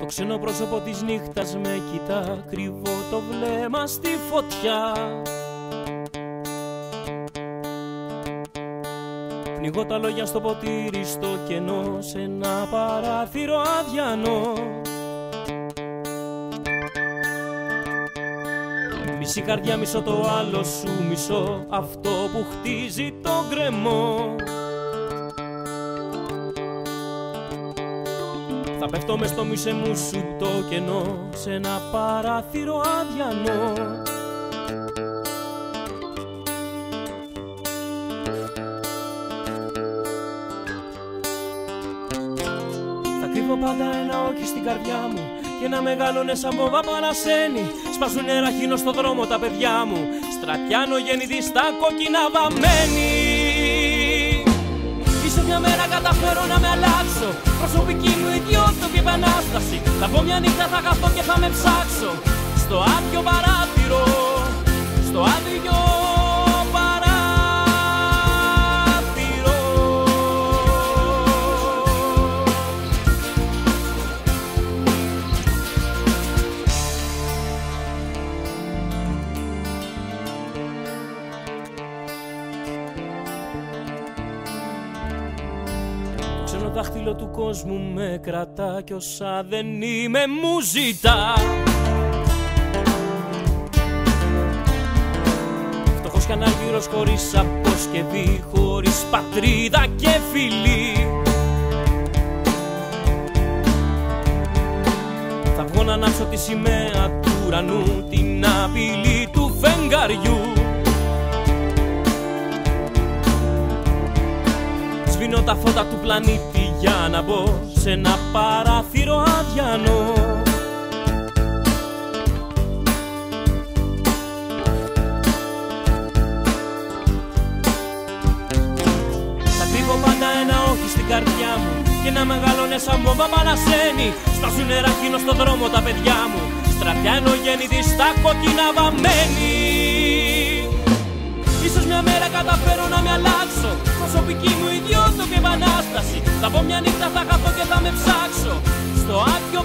Το ξένο πρόσωπο της νύχτας με κοιτά Κρύβω το βλέμμα στη φωτιά. Πνιγώ τα λόγια στο ποτήρι στο κενό Σε ένα παράθυρο αδιανό. Μισή καρδιά μισό το άλλο σου μισό Αυτό που χτίζει το γκρεμό πέφτω μες στο μισέ μου σου το κενό Σε ένα παράθυρο αδιανό Θα κρύβω πάντα ένα όχι στην καρδιά μου Και ένα μεγάλο ναι σαν βόμβα παρασένει. Σπάζουν ραχίνο στο δρόμο τα παιδιά μου. Στρατιάνο γεννηθεί στα κόκκινα βαμμένη Ίσως μια μέρα καταφέρω να με αλλάξω. Προσωπική μου ιδιότητα επανάσταση. Θα πω μια νύχτα θα καθώ και θα με ψάξω. Στο άδειο παράθυρο ξένο δάχτυλο του κόσμου με κρατά Κι όσα δεν είμαι μου ζητά. Φτωχός κι αναργύρος χωρίς αποσκευή Χωρίς πατρίδα και φιλή. Θα βγω να ανάψω τη σημαία του ουρανού Την απειλή του φεγγαριού Σβήνω τα φώτα του πλανήτη για να μπω σε ένα παράθυρο αδιανό. Θα κρύβω πάντα ένα όχι στην καρδιά μου και ένα μεγάλο ναι σαν βόμβα παρασένει Σπάζουν ραχίνο στο δρόμο τα παιδιά μου. Στρατιάνο γέννητη στα κόκκινα βαμμένη. Ίσως μια μέρα καταφέρω να με αλλάξω Θα πω μια νύχτα θα χαθώ και θα με ψάξω. Στο άδειο παράθυρο Στο άδειο